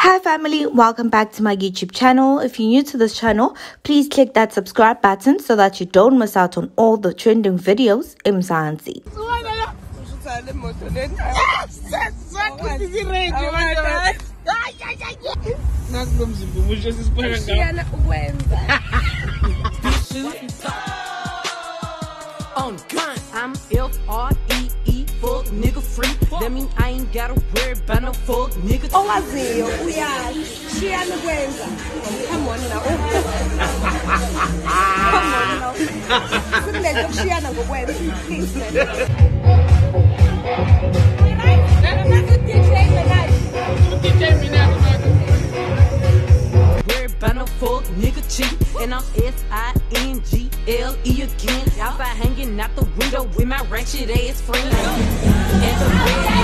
Hi family, welcome back to my YouTube channel. If you're new to this channel, please click that subscribe button so that you don't miss out on all the trending videos in. I'm F R fuck nigga free. That mean I ain't gotta worry about no fuck nigga. owaziyo uyashiyana kwenza come on now come on now sikulento kushiyana ngokwenza please man. Worry about no fuck nigga cheat. And I'm S I N G L E again. Outside hanging out the window with my ratchet ass friends. And the red